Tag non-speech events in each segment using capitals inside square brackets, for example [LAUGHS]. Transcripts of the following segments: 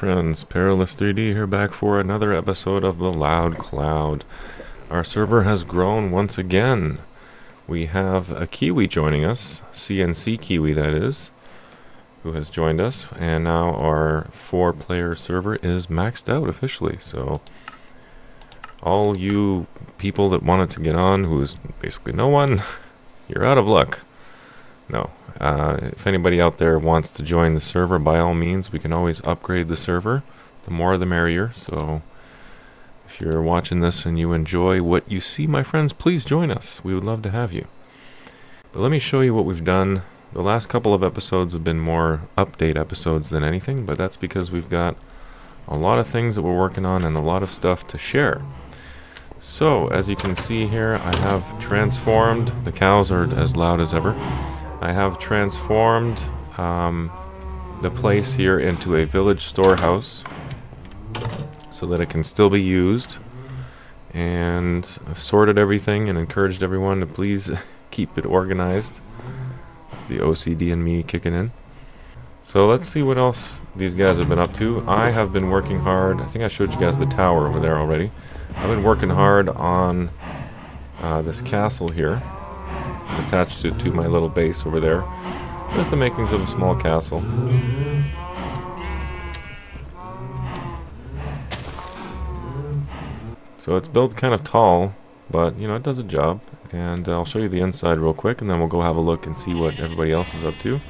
friends, Perilous 3D here back for another episode of The Loud Cloud. Our server has grown once again. We have a Kiwi joining us, CNC Kiwi that is, who has joined us, and now our four player server is maxed out officially, so all you people that wanted to get on, who's basically no one, [LAUGHS] you're out of luck. No, uh, if anybody out there wants to join the server, by all means, we can always upgrade the server. The more the merrier. So if you're watching this and you enjoy what you see, my friends, please join us. We would love to have you. But let me show you what we've done. The last couple of episodes have been more update episodes than anything, but that's because we've got a lot of things that we're working on and a lot of stuff to share. So, as you can see here, I have transformed. The cows are as loud as ever. I have transformed um, the place here into a village storehouse so that it can still be used and I've sorted everything and encouraged everyone to please [LAUGHS] keep it organized. It's the OCD and me kicking in. So let's see what else these guys have been up to. I have been working hard. I think I showed you guys the tower over there already. I've been working hard on uh, this castle here attached it to my little base over there. There's the makings of a small castle. So it's built kind of tall, but you know, it does a job. And I'll show you the inside real quick, and then we'll go have a look and see what everybody else is up to.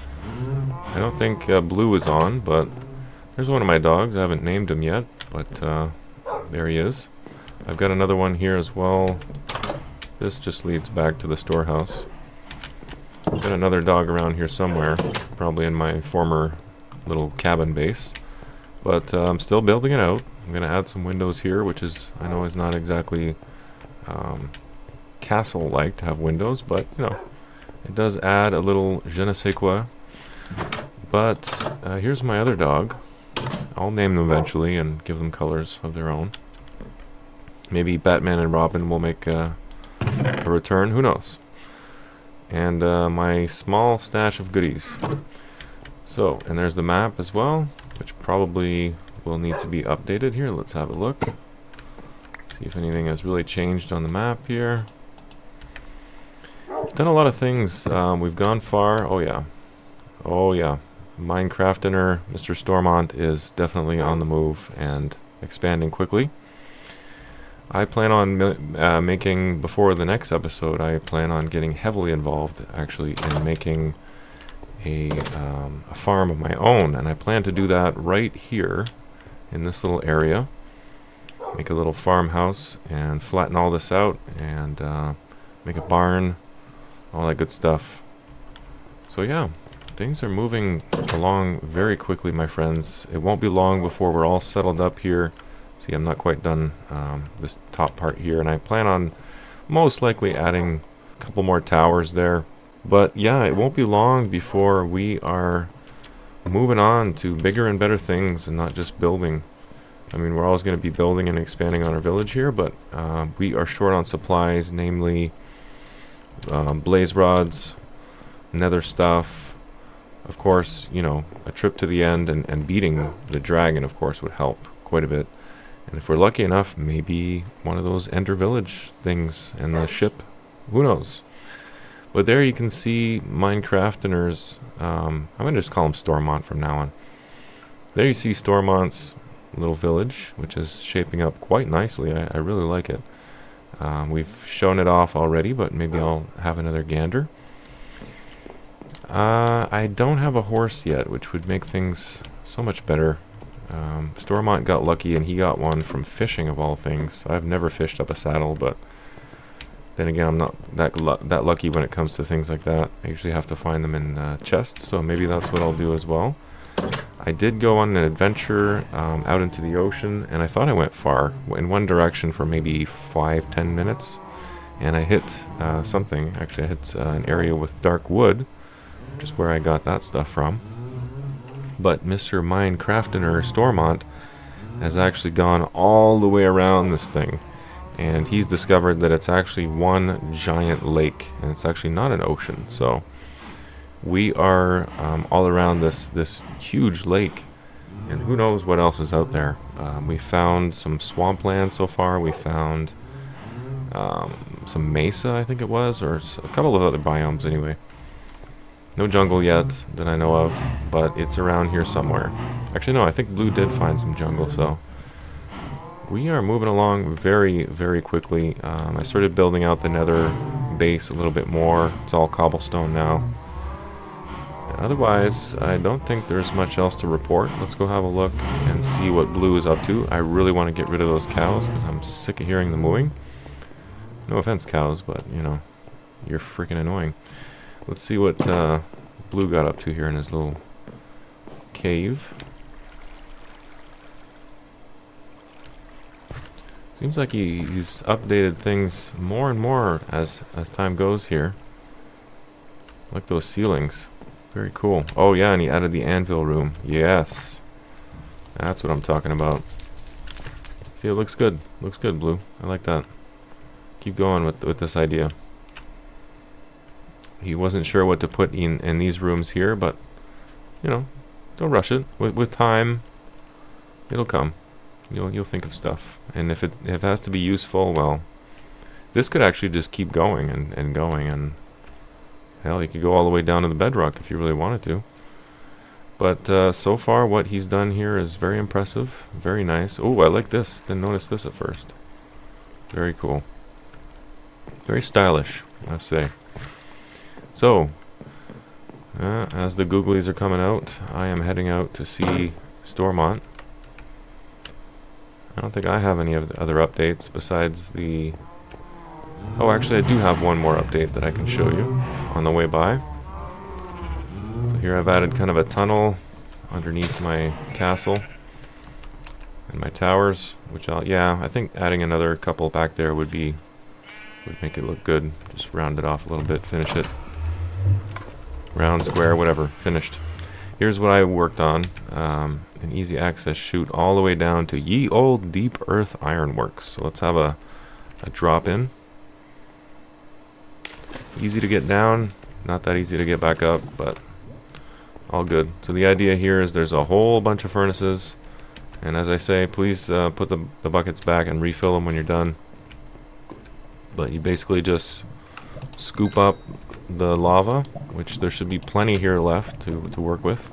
I don't think uh, Blue is on, but there's one of my dogs. I haven't named him yet, but uh, there he is. I've got another one here as well. This just leads back to the storehouse. Got another dog around here somewhere, probably in my former little cabin base. But uh, I'm still building it out. I'm going to add some windows here, which is, I know is not exactly um, castle-like to have windows, but, you know, it does add a little je ne sais quoi. But uh, here's my other dog. I'll name them eventually and give them colors of their own. Maybe Batman and Robin will make uh, a return, who knows. And uh, my small stash of goodies. So, and there's the map as well, which probably will need to be updated here. Let's have a look. See if anything has really changed on the map here. We've done a lot of things. Um, we've gone far. Oh yeah. Oh yeah. Minecraftener, Mr. Stormont is definitely on the move and expanding quickly. I plan on uh, making, before the next episode, I plan on getting heavily involved, actually, in making a, um, a farm of my own. And I plan to do that right here, in this little area. Make a little farmhouse, and flatten all this out, and uh, make a barn, all that good stuff. So yeah, things are moving along very quickly, my friends. It won't be long before we're all settled up here See, I'm not quite done um, this top part here, and I plan on most likely adding a couple more towers there. But yeah, it won't be long before we are moving on to bigger and better things and not just building. I mean, we're always going to be building and expanding on our village here, but uh, we are short on supplies, namely um, blaze rods, nether stuff. Of course, you know, a trip to the end and, and beating the dragon, of course, would help quite a bit. And if we're lucky enough, maybe one of those Ender Village things and the ship. Who knows? But there you can see Minecrafteners. Um, I'm going to just call him Stormont from now on. There you see Stormont's little village, which is shaping up quite nicely. I, I really like it. Um, we've shown it off already, but maybe I'll have another gander. Uh, I don't have a horse yet, which would make things so much better. Um, Stormont got lucky and he got one from fishing of all things. I've never fished up a saddle, but then again, I'm not that that lucky when it comes to things like that. I usually have to find them in uh, chests, so maybe that's what I'll do as well. I did go on an adventure um, out into the ocean, and I thought I went far, in one direction for maybe five, ten minutes, and I hit uh, something. Actually, I hit uh, an area with dark wood, which is where I got that stuff from but Mr. Minecraftener Stormont has actually gone all the way around this thing and he's discovered that it's actually one giant lake and it's actually not an ocean so we are um, all around this this huge lake And who knows what else is out there. Um, we found some swampland so far. We found um, some mesa, I think it was, or a couple of other biomes anyway. No jungle yet that I know of, but it's around here somewhere. Actually, no, I think Blue did find some jungle, so... We are moving along very, very quickly. Um, I started building out the nether base a little bit more. It's all cobblestone now. Otherwise, I don't think there's much else to report. Let's go have a look and see what Blue is up to. I really want to get rid of those cows because I'm sick of hearing them mooing. No offense, cows, but, you know, you're freaking annoying. Let's see what uh, Blue got up to here in his little cave. Seems like he, he's updated things more and more as, as time goes here. like those ceilings. Very cool. Oh yeah, and he added the anvil room. Yes. That's what I'm talking about. See, it looks good. Looks good, Blue. I like that. Keep going with with this idea. He wasn't sure what to put in in these rooms here, but you know, don't rush it. With with time, it'll come. You'll you'll think of stuff. And if it if it has to be useful, well, this could actually just keep going and and going and Hell, you could go all the way down to the bedrock if you really wanted to. But uh, so far, what he's done here is very impressive. Very nice. Oh, I like this. Didn't notice this at first. Very cool. Very stylish, I say. So, uh, as the googlies are coming out, I am heading out to see Stormont. I don't think I have any other updates besides the Oh, actually, I do have one more update that I can show you on the way by. So here I've added kind of a tunnel underneath my castle and my towers, which I'll, yeah, I think adding another couple back there would be, would make it look good. Just round it off a little bit, finish it. Round, square, whatever, finished. Here's what I worked on. Um, an easy access chute all the way down to Ye Old Deep Earth Ironworks. So let's have a, a drop in. Easy to get down, not that easy to get back up, but all good. So the idea here is there's a whole bunch of furnaces, and as I say, please uh, put the, the buckets back and refill them when you're done. But you basically just scoop up the lava, which there should be plenty here left to, to work with,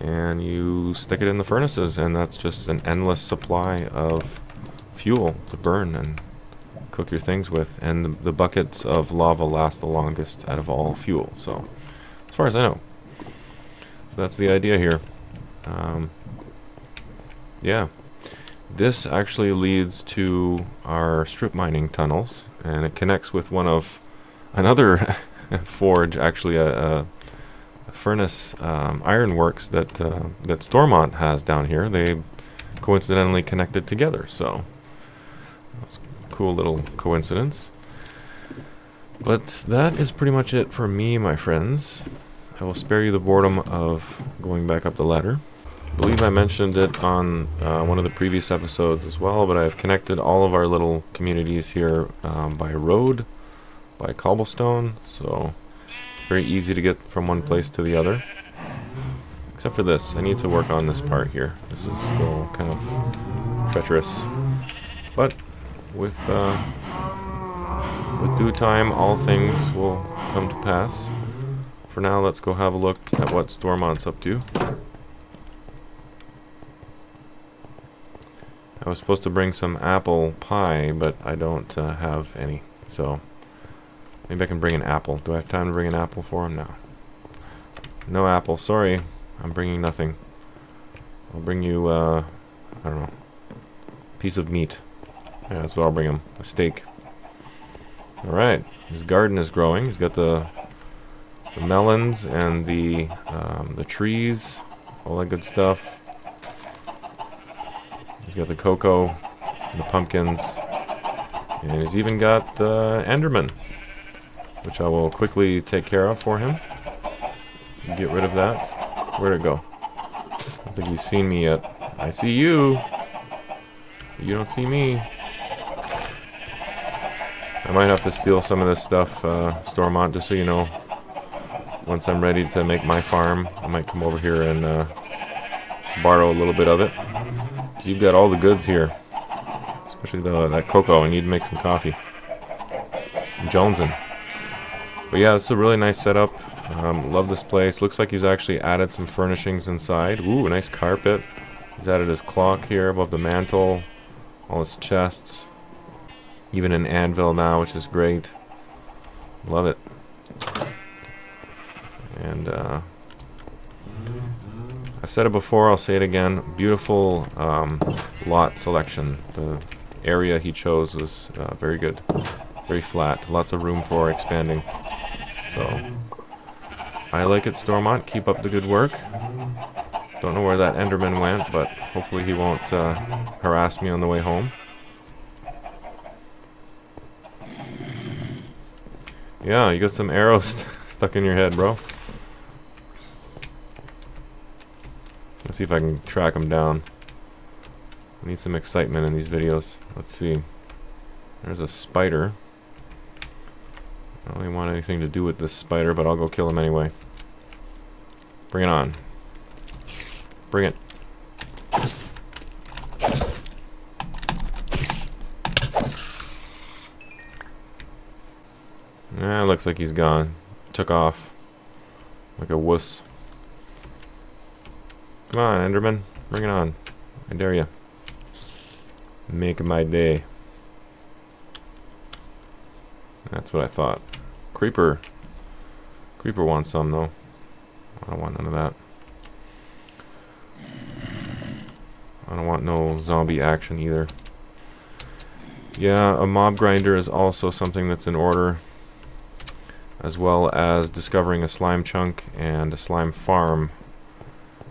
and you stick it in the furnaces, and that's just an endless supply of fuel to burn and cook your things with, and the, the, buckets of lava last the longest out of all fuel, so, as far as I know. So that's the idea here. Um, yeah. This actually leads to our strip mining tunnels, and it connects with one of another [LAUGHS] [LAUGHS] forge, actually a, a, a furnace um, ironworks that uh, that Stormont has down here. They coincidentally connected together, so cool little coincidence. But that is pretty much it for me, my friends. I will spare you the boredom of going back up the ladder. I believe I mentioned it on uh, one of the previous episodes as well, but I've connected all of our little communities here um, by road, by cobblestone, so it's very easy to get from one place to the other. Except for this, I need to work on this part here. This is still kind of treacherous. But with uh, with due time, all things will come to pass. For now, let's go have a look at what Stormont's up to. I was supposed to bring some apple pie, but I don't uh, have any. So, maybe I can bring an apple. Do I have time to bring an apple for him? now? No apple. Sorry. I'm bringing nothing. I'll bring you, uh, I don't know, piece of meat. Yeah, that's what I'll bring him. A steak. Alright. His garden is growing. He's got the, the melons and the, um, the trees. All that good stuff. He's got the cocoa and the pumpkins. And he's even got the Enderman. Which I will quickly take care of for him. Get rid of that. Where'd it go? I don't think he's seen me yet. I see you. You don't see me. I might have to steal some of this stuff, uh, Stormont, just so you know. Once I'm ready to make my farm, I might come over here and uh, borrow a little bit of it. You've got all the goods here. Especially the, that cocoa. I need to make some coffee. Jonesing. But yeah, this is a really nice setup. Um, love this place. Looks like he's actually added some furnishings inside. Ooh, a nice carpet. He's added his clock here above the mantle. All his chests. Even an anvil now, which is great. Love it. And, uh... I've said it before, I'll say it again. Beautiful um, lot selection. The area he chose was uh, very good. Very flat. Lots of room for expanding. So, I like it, Stormont. Keep up the good work. Don't know where that Enderman went, but hopefully he won't uh, harass me on the way home. Yeah, you got some arrows [LAUGHS] st stuck in your head, bro. Let's see if I can track them down. I need some excitement in these videos. Let's see. There's a spider. I don't really want anything to do with this spider, but I'll go kill him anyway. Bring it on. Bring it. Yeah, looks like he's gone. Took off. Like a wuss. Come on, Enderman. Bring it on. I dare you. Make my day. That's what I thought. Creeper. Creeper wants some, though. I don't want none of that. I don't want no zombie action either. Yeah, a mob grinder is also something that's in order. As well as discovering a slime chunk and a slime farm.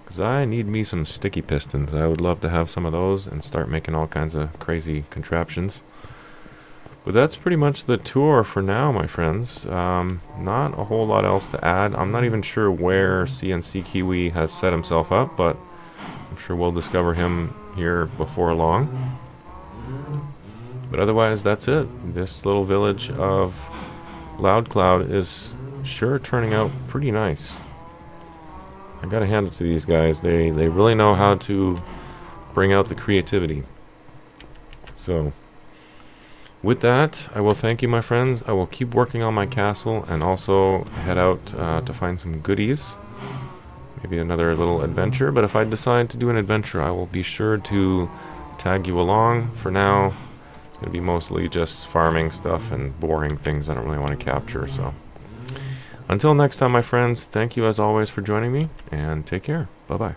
Because I need me some sticky pistons. I would love to have some of those and start making all kinds of crazy contraptions. But that's pretty much the tour for now, my friends. Um, not a whole lot else to add. I'm not even sure where CNC Kiwi has set himself up, but I'm sure we'll discover him here before long. But otherwise, that's it. This little village of Loud Cloud is sure turning out pretty nice. I gotta hand it to these guys. They, they really know how to bring out the creativity. So... With that, I will thank you, my friends. I will keep working on my castle and also head out uh, to find some goodies. Maybe another little adventure, but if I decide to do an adventure, I will be sure to tag you along. For now, it's going to be mostly just farming stuff and boring things I don't really want to capture, so... Until next time, my friends, thank you as always for joining me, and take care. Bye-bye.